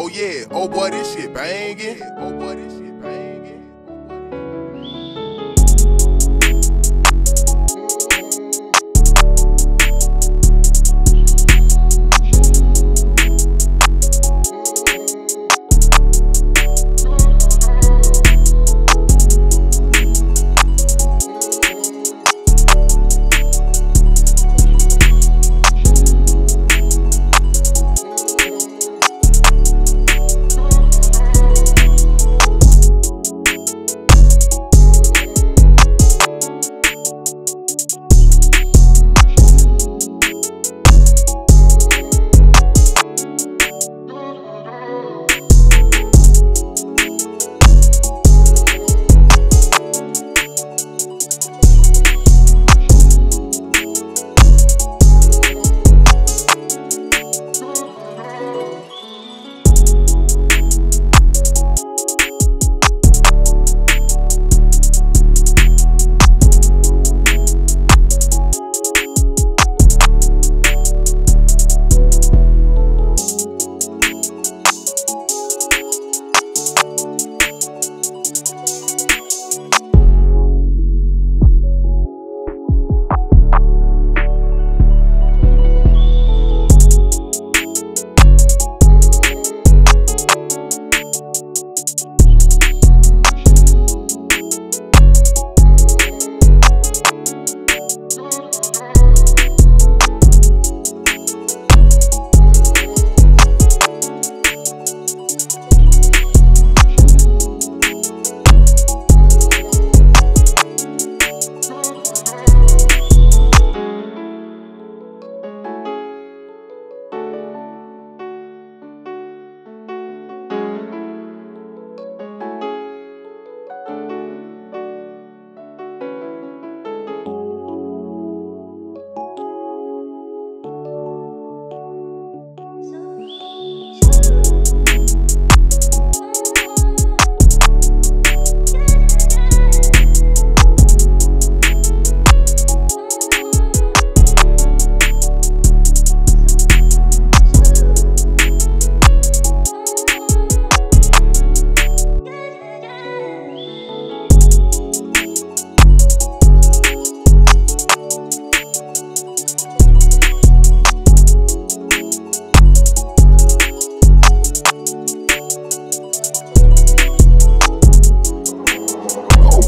Oh yeah, oh boy, this shit banging. Oh boy, this shit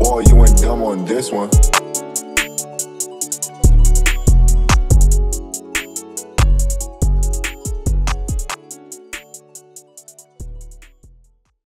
boy, you went dumb on this one.